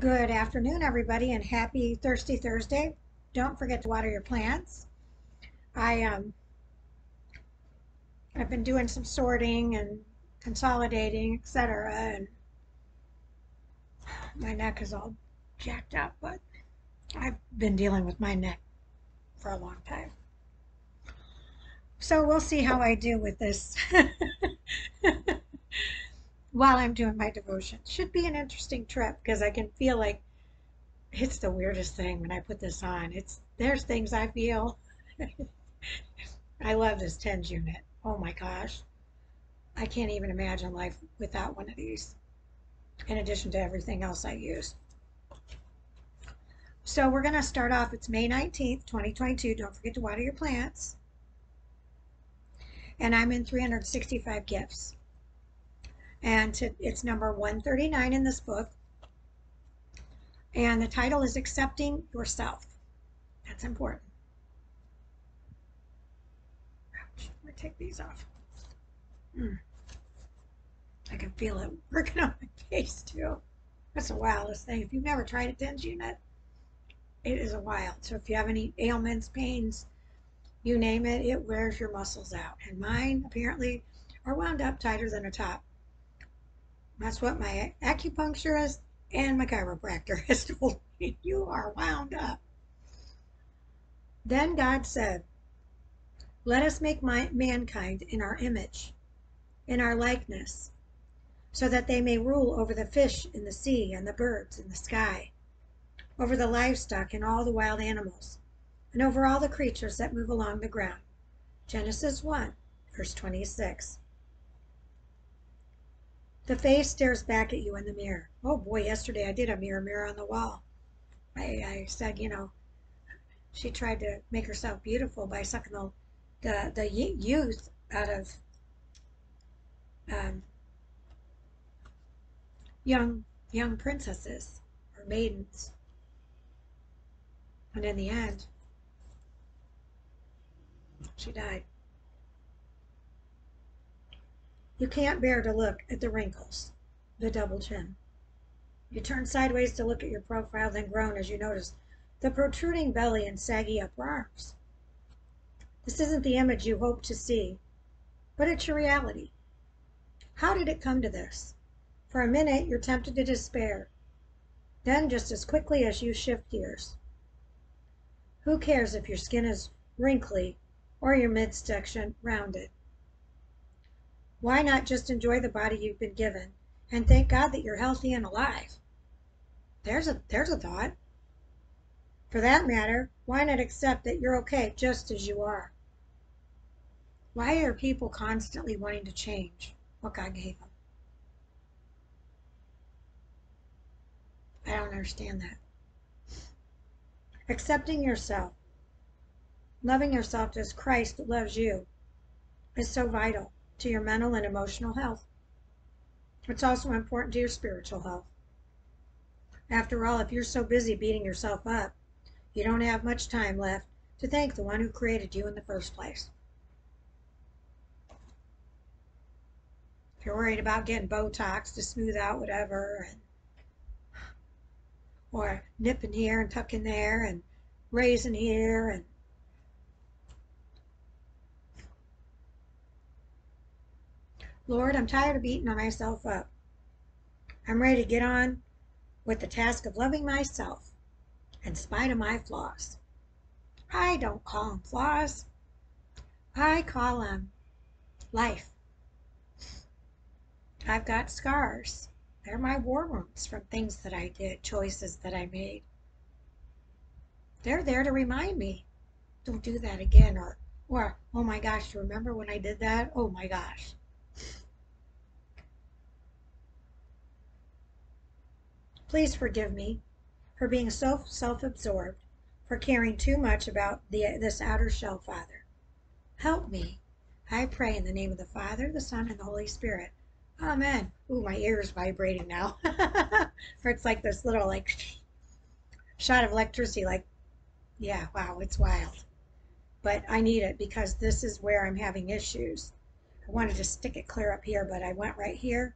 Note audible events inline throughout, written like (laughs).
Good afternoon, everybody, and happy Thirsty Thursday. Don't forget to water your plants. I um, I've been doing some sorting and consolidating, etc. And my neck is all jacked up, but I've been dealing with my neck for a long time. So we'll see how I do with this (laughs) while I'm doing my devotion. Should be an interesting trip because I can feel like it's the weirdest thing when I put this on. It's there's things I feel. (laughs) I love this TENS unit. Oh my gosh. I can't even imagine life without one of these, in addition to everything else I use. So we're going to start off. It's May 19th, 2022. Don't forget to water your plants. And I'm in 365 gifts. And to, it's number 139 in this book. And the title is Accepting Yourself. That's important. Ouch. Me take these off. Mm. I can feel it working (laughs) on my face too. That's the wildest thing. If you've never tried a TENS unit, it is a wild. So if you have any ailments, pains, you name it, it wears your muscles out. And mine apparently are wound up tighter than a top. That's what my acupuncturist and my chiropractor (laughs) has told me. You are wound up. Then God said, Let us make my, mankind in our image in our likeness, so that they may rule over the fish in the sea and the birds in the sky, over the livestock and all the wild animals, and over all the creatures that move along the ground. Genesis 1, verse 26. The face stares back at you in the mirror. Oh boy, yesterday I did a mirror mirror on the wall. I, I said, you know, she tried to make herself beautiful by sucking the, the, the youth out of um, young young princesses or maidens. And in the end, she died. You can't bear to look at the wrinkles, the double chin. You turn sideways to look at your profile, then groan as you notice the protruding belly and saggy upper arms. This isn't the image you hope to see, but it's your reality. How did it come to this? For a minute, you're tempted to despair. Then, just as quickly as you shift gears. Who cares if your skin is wrinkly or your midsection rounded? Why not just enjoy the body you've been given and thank God that you're healthy and alive? There's a there's a thought. For that matter, why not accept that you're okay just as you are? Why are people constantly wanting to change? what God gave them. I don't understand that. Accepting yourself, loving yourself as Christ loves you, is so vital to your mental and emotional health. It's also important to your spiritual health. After all, if you're so busy beating yourself up, you don't have much time left to thank the one who created you in the first place. If you're worried about getting Botox to smooth out whatever, and or nipping here and tucking there and raising here and Lord, I'm tired of beating myself up. I'm ready to get on with the task of loving myself in spite of my flaws. I don't call them flaws. I call them life. I've got scars. They're my war wounds from things that I did, choices that I made. They're there to remind me, don't do that again, or, or, oh my gosh, remember when I did that? Oh my gosh. Please forgive me for being so self-absorbed, for caring too much about the, this outer shell, Father. Help me. I pray in the name of the Father, the Son, and the Holy Spirit. Amen. Ooh, my ear is vibrating now. (laughs) it's like this little like shot of electricity, like, yeah, wow, it's wild. But I need it because this is where I'm having issues. I wanted to stick it clear up here, but I went right here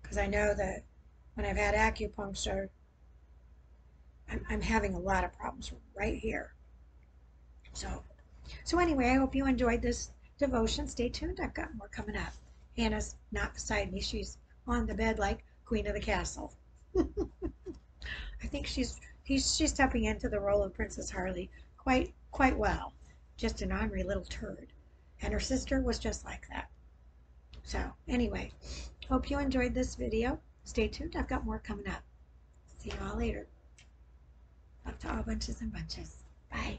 because I know that when I've had acupuncture, I'm, I'm having a lot of problems right here. So, so anyway, I hope you enjoyed this devotion. Stay tuned. I've got more coming up. Hannah's not beside me. She's on the bed like queen of the castle. (laughs) I think she's he's, she's stepping into the role of Princess Harley quite quite well. Just an ornery little turd. And her sister was just like that. So anyway, hope you enjoyed this video. Stay tuned. I've got more coming up. See you all later. Love to all bunches and bunches. Bye.